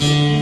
Let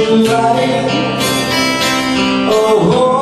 light. Oh. oh.